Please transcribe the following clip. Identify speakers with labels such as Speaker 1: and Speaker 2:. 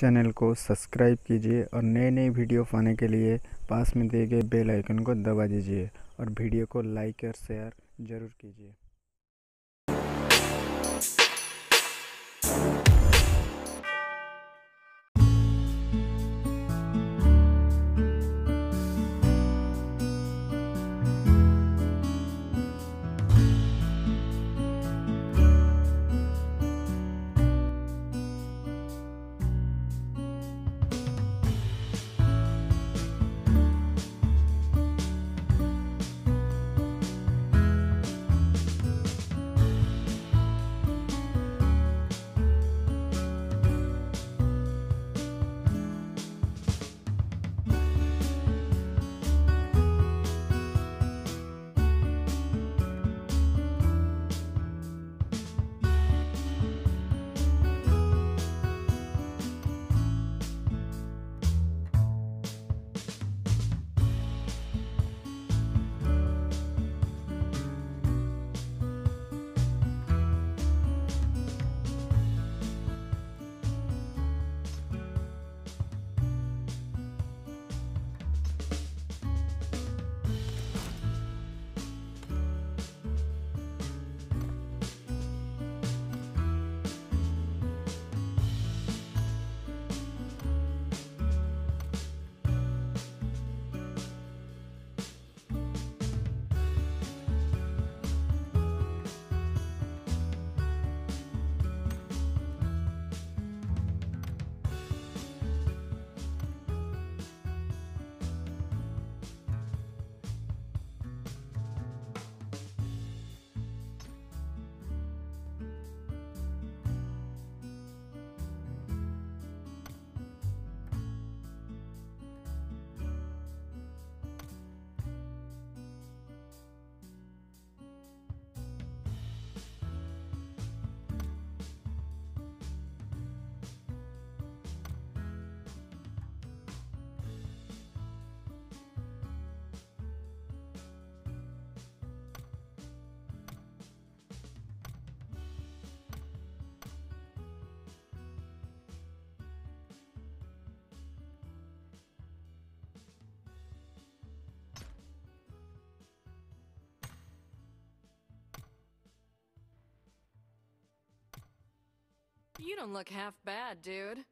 Speaker 1: Channel को subscribe कीजिए और नए नए वीडियो पाने के लिए पास में दिए गए बेल आइकन को दबा दीजिए और वीडियो को लाइक और शेयर ज़रूर कीजिए।
Speaker 2: You don't look half bad, dude.